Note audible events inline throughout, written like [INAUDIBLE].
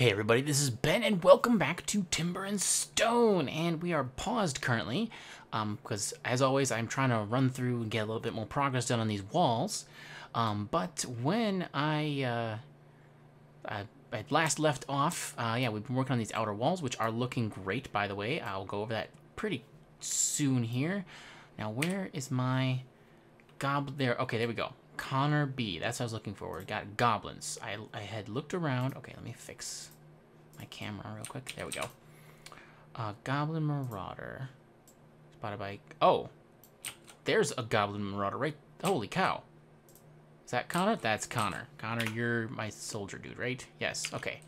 Hey everybody, this is Ben and welcome back to Timber and Stone and we are paused currently um, because as always I'm trying to run through and get a little bit more progress done on these walls um, but when I, uh, I, I last left off, uh, yeah we've been working on these outer walls which are looking great by the way, I'll go over that pretty soon here. Now where is my goblin, there, okay there we go. Connor B. That's what I was looking for. We got goblins. I, I had looked around. Okay, let me fix my camera real quick. There we go. Uh, Goblin Marauder. Spotted by... Oh. There's a Goblin Marauder right... Holy cow. Is that Connor? That's Connor. Connor, you're my soldier dude, right? Yes. Okay.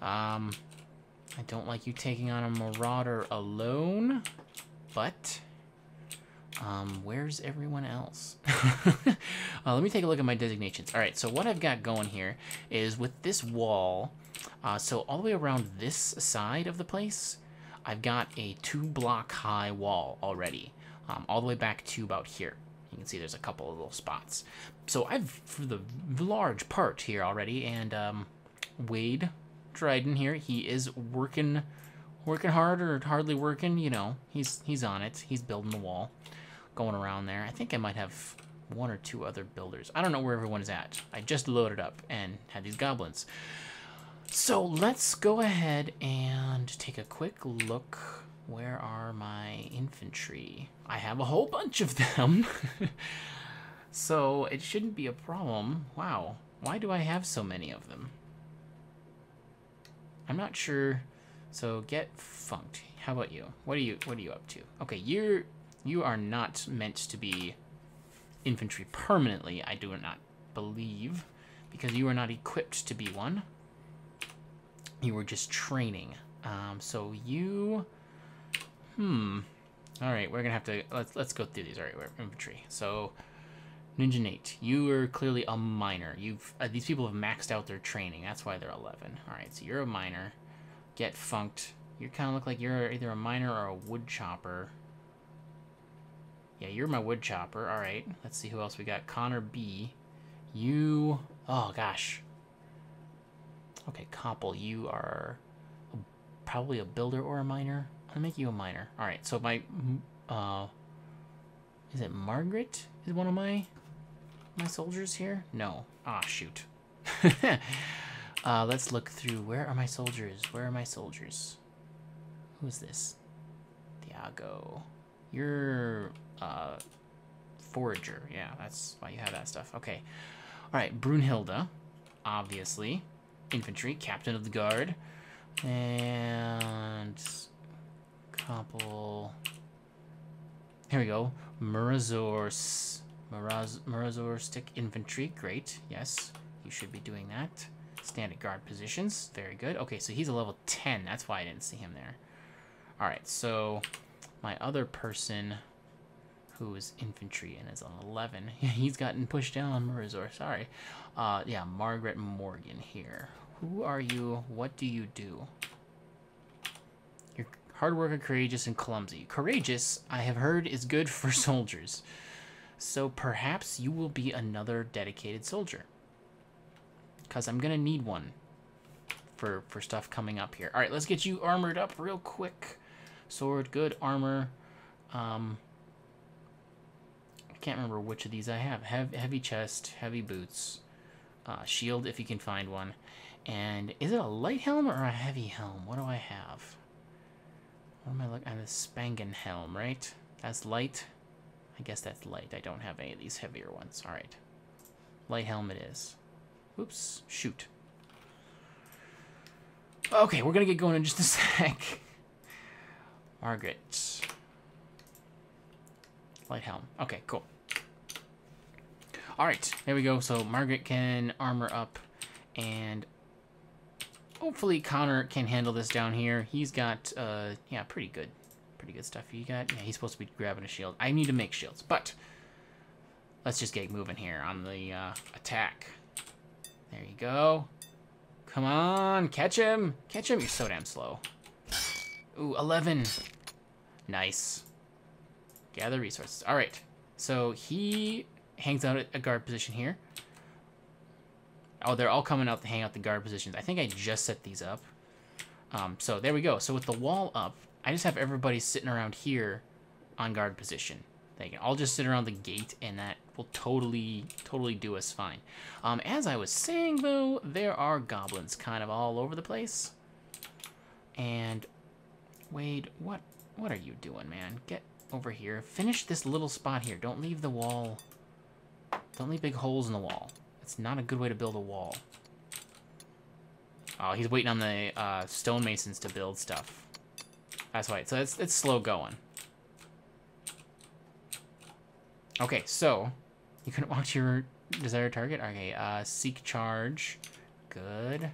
Um, I don't like you taking on a Marauder alone, but... Um, where's everyone else? [LAUGHS] uh, let me take a look at my designations. All right, so what I've got going here is with this wall, uh, so all the way around this side of the place, I've got a two block high wall already, um, all the way back to about here. You can see there's a couple of little spots. So I've, for the large part here already, and um, Wade Dryden here, he is working working hard or hardly working, you know, he's he's on it. He's building the wall going around there. I think I might have one or two other builders. I don't know where everyone is at. I just loaded up and had these goblins. So let's go ahead and take a quick look. Where are my infantry? I have a whole bunch of them. [LAUGHS] so it shouldn't be a problem. Wow. Why do I have so many of them? I'm not sure. So get funked. How about you? What are you what are you up to? Okay, you're you are not meant to be infantry permanently, I do not believe, because you are not equipped to be one. You were just training. Um, so you... Hmm. Alright, we're gonna have to... Let's, let's go through these. Alright, we're infantry. So... Ninja Nate, you are clearly a miner. You've uh, These people have maxed out their training. That's why they're 11. Alright, so you're a miner. Get funked. You kind of look like you're either a miner or a wood chopper. Yeah, you're my wood chopper. All right. Let's see who else we got. Connor B. You. Oh, gosh. Okay, Koppel, you are probably a builder or a miner. I'll make you a miner. All right, so my... Uh, is it Margaret? Is one of my my soldiers here? No. Ah, shoot. [LAUGHS] uh, let's look through. Where are my soldiers? Where are my soldiers? Who is this? Diago. You're uh, forager. Yeah, that's why you have that stuff. Okay. All right, Brunhilde, obviously. Infantry, captain of the guard. And... Couple... Here we go. Murazor... Muraz, Murazor stick infantry. Great. Yes, you should be doing that. Standard guard positions. Very good. Okay, so he's a level 10. That's why I didn't see him there. All right, so my other person who is infantry and is on 11. [LAUGHS] He's gotten pushed down on Murazor, sorry. Uh, yeah, Margaret Morgan here. Who are you? What do you do? You're hard worker, courageous, and clumsy. Courageous, I have heard, is good for [LAUGHS] soldiers. So perhaps you will be another dedicated soldier. Because I'm going to need one for, for stuff coming up here. All right, let's get you armored up real quick. Sword, good armor. Um, I can't remember which of these I have. Have heavy chest, heavy boots, uh, shield if you can find one. And is it a light helm or a heavy helm? What do I have? What am I looking at? A Spangen helm, right? That's light. I guess that's light. I don't have any of these heavier ones. All right. Light helm it is. Oops. Shoot. Okay, we're going to get going in just a [LAUGHS] sec. Margaret. Light helm. Okay, cool. Alright, there we go. So Margaret can armor up and hopefully Connor can handle this down here. He's got, uh, yeah, pretty good. Pretty good stuff. You got, yeah, he's supposed to be grabbing a shield. I need to make shields, but let's just get moving here on the uh, attack. There you go. Come on, catch him. Catch him. You're so damn slow. Ooh, 11. Nice. Gather resources. All right. So he hangs out at a guard position here. Oh, they're all coming out to hang out the guard positions. I think I just set these up. Um, so there we go. So with the wall up, I just have everybody sitting around here on guard position. They can all just sit around the gate, and that will totally, totally do us fine. Um, as I was saying, though, there are goblins kind of all over the place. And Wade, what, what are you doing, man? Get over here. Finish this little spot here. Don't leave the wall. Don't leave big holes in the wall. It's not a good way to build a wall. Oh, he's waiting on the uh, stonemasons to build stuff. That's why. So it's, it's slow going. Okay, so you couldn't walk to your desired target? Okay, uh, seek charge. Good.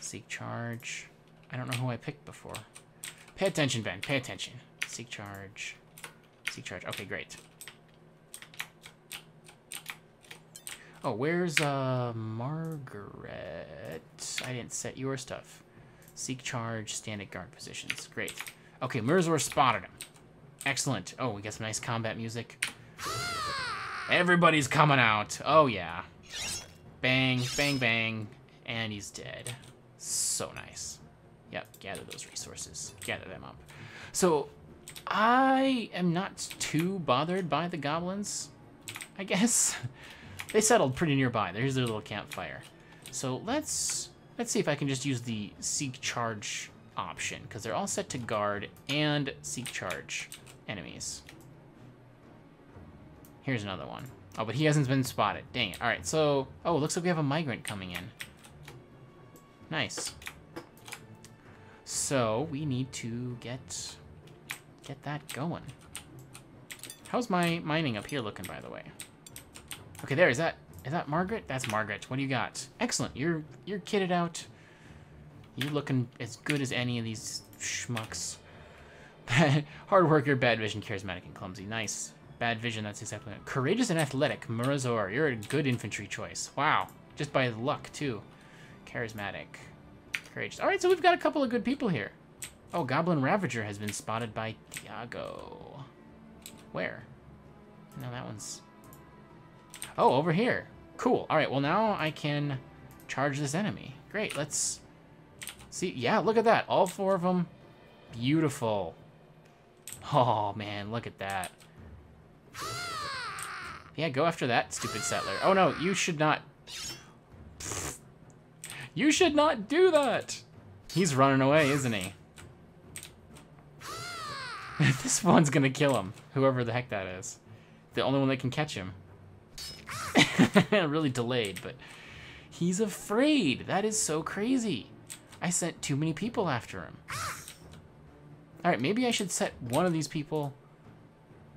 Seek charge. I don't know who I picked before. Pay attention, Ben. Pay attention. Seek charge. Seek charge. Okay, great. Oh, where's, uh, Margaret? I didn't set your stuff. Seek charge, stand at guard positions. Great. Okay, Murazor spotted him. Excellent. Oh, we got some nice combat music. Everybody's coming out. Oh, yeah. Bang, bang, bang. And he's dead. So nice. Yep, gather those resources. Gather them up. So, I am not too bothered by the goblins, I guess. [LAUGHS] they settled pretty nearby. There's their little campfire. So let's let's see if I can just use the seek charge option, because they're all set to guard and seek charge enemies. Here's another one. Oh, but he hasn't been spotted. Dang it. All right, so... Oh, looks like we have a migrant coming in. Nice. So, we need to get... Get that going. How's my mining up here looking, by the way? Okay, there. Is that... Is that Margaret? That's Margaret. What do you got? Excellent. You're you're kitted out. You're looking as good as any of these schmucks. [LAUGHS] Hard worker, bad vision, charismatic, and clumsy. Nice. Bad vision, that's exactly it. Courageous and athletic, Murazor. You're a good infantry choice. Wow. Just by luck, too. Charismatic. Courageous. Alright, so we've got a couple of good people here. Oh, Goblin Ravager has been spotted by Tiago. Where? No, that one's... Oh, over here. Cool. Alright, well now I can charge this enemy. Great, let's... See, yeah, look at that. All four of them. Beautiful. Oh, man, look at that. Yeah, go after that stupid settler. Oh no, you should not... You should not do that! He's running away, isn't he? [LAUGHS] this one's gonna kill him, whoever the heck that is. The only one that can catch him. [LAUGHS] really delayed, but he's afraid. That is so crazy. I sent too many people after him. Alright, maybe I should set one of these people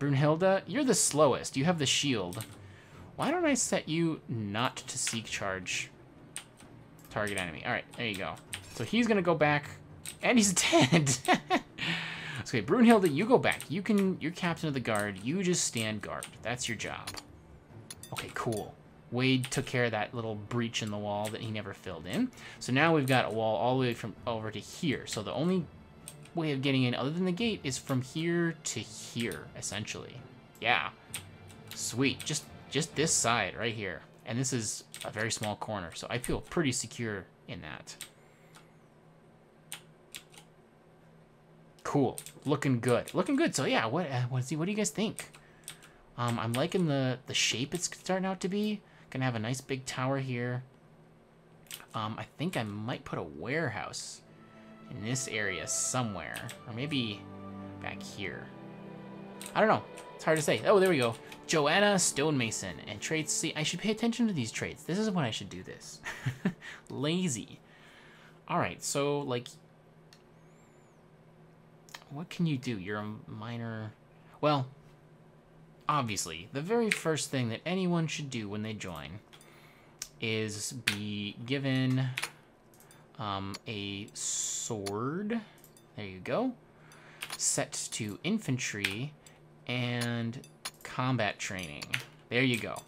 Brunhilde, you're the slowest. You have the shield. Why don't I set you not to seek charge target enemy? All right, there you go. So he's gonna go back, and he's [LAUGHS] dead. [LAUGHS] okay, Brunhilde, you go back. You can. You're captain of the guard. You just stand guard. That's your job. Okay, cool. Wade took care of that little breach in the wall that he never filled in. So now we've got a wall all the way from over to here. So the only way of getting in other than the gate is from here to here, essentially. Yeah. Sweet. Just just this side right here. And this is a very small corner, so I feel pretty secure in that. Cool. Looking good. Looking good. So yeah, what uh, what, see, what do you guys think? Um, I'm liking the, the shape it's starting out to be. Gonna have a nice big tower here. Um, I think I might put a warehouse in this area somewhere. Or maybe back here. I don't know. It's hard to say. Oh, there we go. Joanna Stonemason and traits. See, I should pay attention to these traits. This is when I should do this. [LAUGHS] Lazy. Alright, so, like... What can you do? You're a miner... Well, obviously, the very first thing that anyone should do when they join is be given um, a sword. There you go. Set to infantry and combat training. There you go.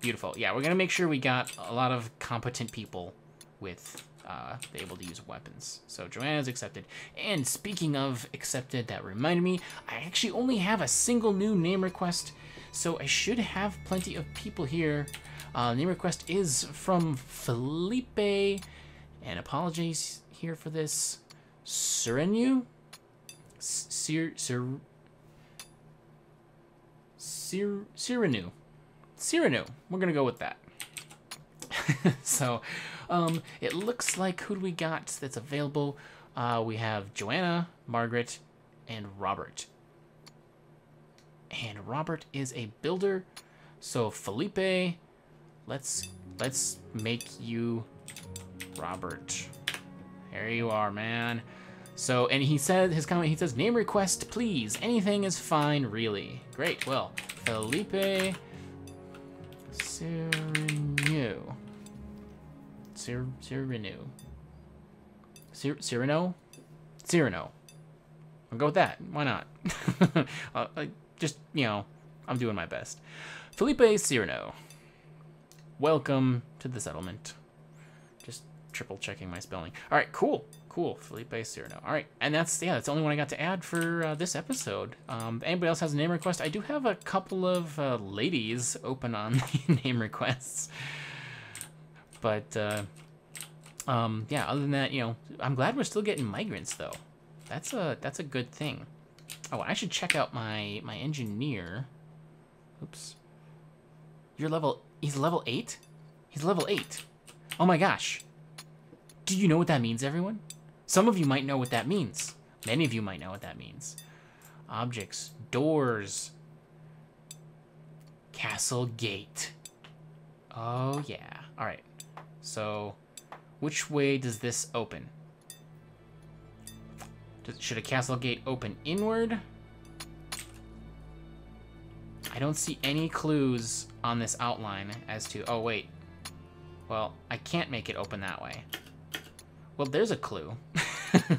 Beautiful. Yeah, we're going to make sure we got a lot of competent people with uh, able to use weapons. So Joanna's accepted. And speaking of accepted, that reminded me, I actually only have a single new name request, so I should have plenty of people here. Uh, name request is from Felipe, and apologies here for this. Sirenu? Sir, Sir, Sir, Cyranu. Cyranu. We're gonna go with that. [LAUGHS] so, um, it looks like who do we got that's available? Uh, we have Joanna, Margaret, and Robert. And Robert is a builder. So Felipe, let's let's make you Robert. There you are, man. So, and he said his comment. He says, "Name request, please. Anything is fine, really." Great. Well, Felipe Cyrano. Cyr Cyrano. Cyr Cyrano? Cyrano. I'll go with that. Why not? [LAUGHS] uh, just, you know, I'm doing my best. Felipe Cyrano. Welcome to the settlement. Just triple checking my spelling. All right, cool. Cool, Felipe Cyrano. All right, and that's, yeah, that's the only one I got to add for uh, this episode. Um, anybody else has a name request? I do have a couple of uh, ladies open on [LAUGHS] name requests. But, uh, um, yeah, other than that, you know, I'm glad we're still getting migrants, though. That's a, that's a good thing. Oh, I should check out my, my engineer. Oops. You're level, he's level 8? He's level 8. Oh my gosh. Do you know what that means, everyone? Some of you might know what that means. Many of you might know what that means. Objects, doors, castle gate. Oh, yeah. All right. So, which way does this open? Should a castle gate open inward? I don't see any clues on this outline as to... Oh, wait. Well, I can't make it open that way. Well, there's a clue. [LAUGHS]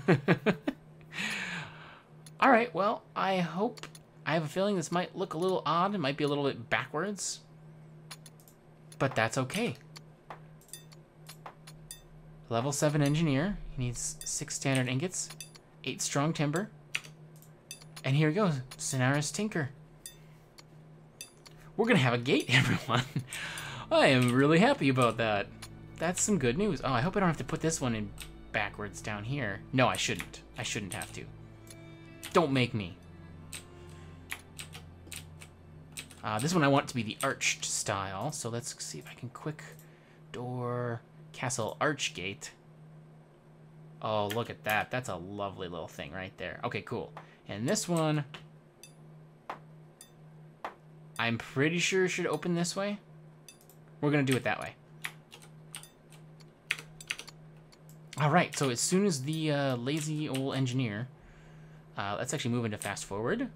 All right, well, I hope... I have a feeling this might look a little odd. It might be a little bit backwards. But that's okay. Level 7 engineer. He needs 6 standard ingots, 8 strong timber. And here we go, Sonaris Tinker. We're gonna have a gate, [LAUGHS] everyone. I am really happy about that. That's some good news. Oh, I hope I don't have to put this one in backwards down here. No, I shouldn't. I shouldn't have to. Don't make me. Uh, this one I want to be the arched style, so let's see if I can quick door castle arch gate. Oh, look at that. That's a lovely little thing right there. Okay, cool. And this one, I'm pretty sure should open this way. We're going to do it that way. All right, so as soon as the uh, lazy old engineer, uh, let's actually move into fast forward.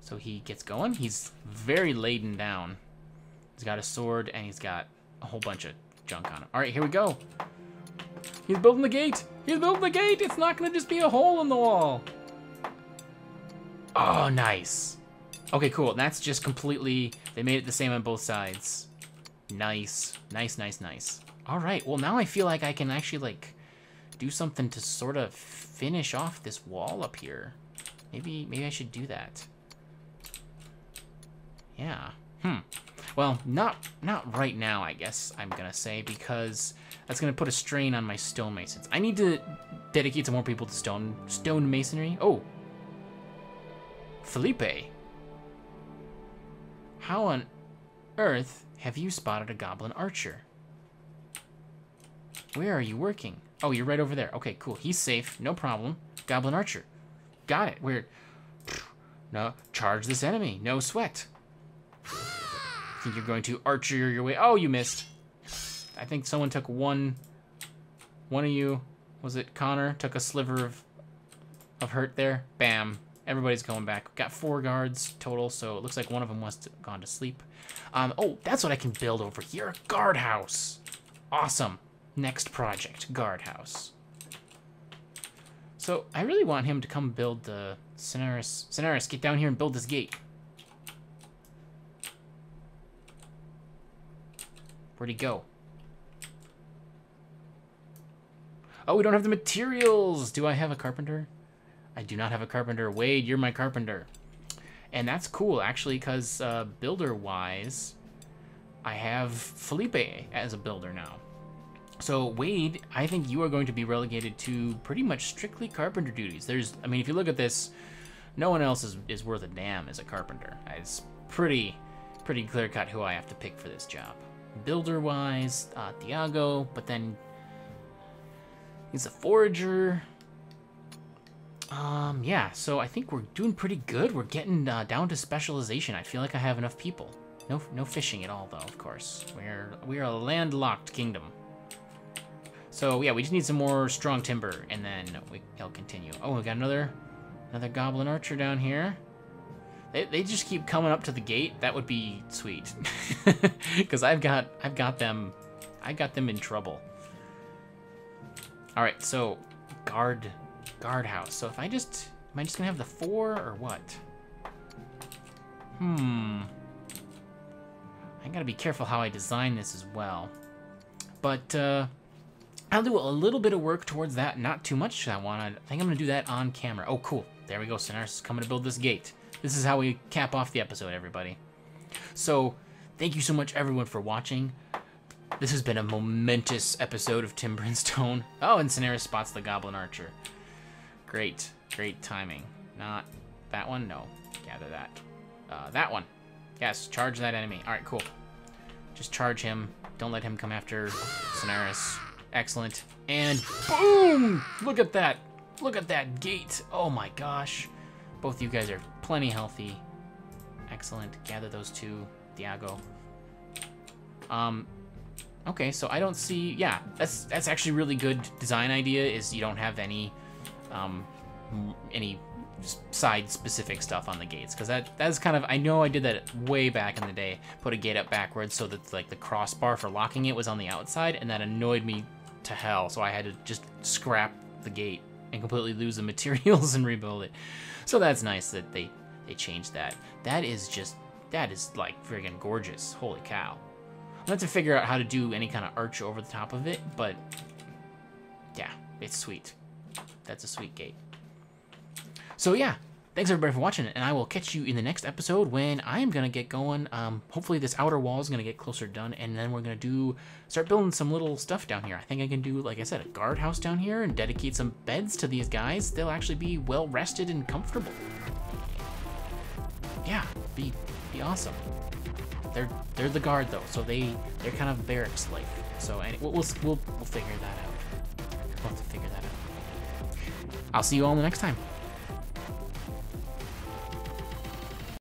So he gets going. He's very laden down. He's got a sword and he's got a whole bunch of junk on him. All right, here we go. He's building the gate. He's building the gate. It's not going to just be a hole in the wall. Oh, nice. Okay, cool. That's just completely, they made it the same on both sides. Nice. Nice, nice, nice. All right, well, now I feel like I can actually, like, do something to sort of finish off this wall up here. Maybe, maybe I should do that. Yeah. Hmm. Well, not not right now, I guess I'm gonna say, because that's gonna put a strain on my stonemasons. I need to dedicate some more people to stone stone masonry. Oh, Felipe. How on earth have you spotted a goblin archer? Where are you working? Oh, you're right over there. Okay, cool. He's safe. No problem. Goblin Archer. Got it. Weird. No, charge this enemy. No sweat. I Think you're going to archer your way. Oh, you missed. I think someone took one. One of you, was it Connor, took a sliver of, of hurt there. Bam. Everybody's going back. Got four guards total, so it looks like one of them must have gone to sleep. Um, oh, that's what I can build over here. A guardhouse. Awesome. Next project, guardhouse. So I really want him to come build the Sonaris. Sonaris, get down here and build this gate. Where'd he go? Oh, we don't have the materials. Do I have a carpenter? I do not have a carpenter. Wade, you're my carpenter. And that's cool, actually, because uh, builder-wise, I have Felipe as a builder now. So, Wade, I think you are going to be relegated to pretty much strictly carpenter duties. There's, I mean, if you look at this, no one else is, is worth a damn as a carpenter. It's pretty, pretty clear-cut who I have to pick for this job. Builder-wise, uh, Thiago, but then he's a forager. Um, yeah, so I think we're doing pretty good. We're getting uh, down to specialization. I feel like I have enough people. No, no fishing at all, though. Of course, we're we are a landlocked kingdom. So yeah, we just need some more strong timber, and then we, will continue. Oh, we got another another goblin archer down here. They, they just keep coming up to the gate. That would be sweet, [LAUGHS] because I've got I've got them, I got them in trouble. All right, so guard guardhouse. So if I just, am I just gonna have the four or what? Hmm. I gotta be careful how I design this as well. But uh, I'll do a little bit of work towards that, not too much I want. I think I'm gonna do that on camera. Oh, cool. There we go, Sonaris is coming to build this gate. This is how we cap off the episode, everybody. So, thank you so much, everyone, for watching. This has been a momentous episode of Timber [LAUGHS] and Stone. Oh, and Sonaris spots the Goblin Archer. Great, great timing. Not that one? No. Gather that. Uh, that one. Yes, charge that enemy. Alright, cool. Just charge him. Don't let him come after Sonaris. Excellent. And boom! Look at that. Look at that gate. Oh my gosh. Both you guys are plenty healthy. Excellent. Gather those two. Diago. Um, okay, so I don't see... Yeah, that's that's actually really good design idea, is you don't have any um, any side specific stuff on the gates because that that's kind of I know I did that way back in the day put a gate up backwards so that like the crossbar for locking it was on the outside and that annoyed me to hell so I had to just scrap the gate and completely lose the [LAUGHS] materials and rebuild it. So that's nice that they they changed that. That is just that is like friggin' gorgeous. Holy cow. I have to figure out how to do any kind of arch over the top of it but yeah it's sweet. That's a sweet gate. So yeah, thanks everybody for watching, and I will catch you in the next episode when I am gonna get going. Um, hopefully this outer wall is gonna get closer done, and then we're gonna do start building some little stuff down here. I think I can do, like I said, a guardhouse down here and dedicate some beds to these guys. They'll actually be well rested and comfortable. Yeah, be be awesome. They're they're the guard though, so they they're kind of barracks like. So and we'll, we'll we'll we'll figure that out. We'll have to figure that out. I'll see you all the next time.